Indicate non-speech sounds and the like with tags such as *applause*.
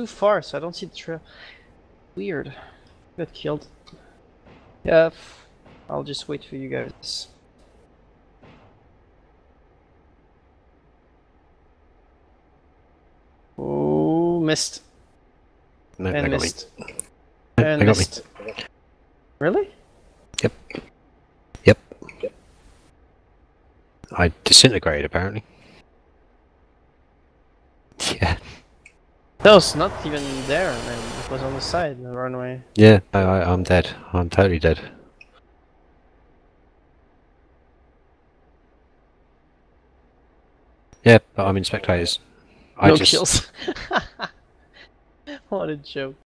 too far, so I don't see the trail. Weird. Got killed. Yeah, I'll just wait for you guys. Oh, missed. No, and me. missed. No, And me. missed. Really? Yep. Yep. I disintegrated apparently. Yeah. That was not even there, man. It was on the side, the runway. Yeah, I, I, I'm dead. I'm totally dead. Yeah, but I'm in spectators. I no just kills. *laughs* what a joke.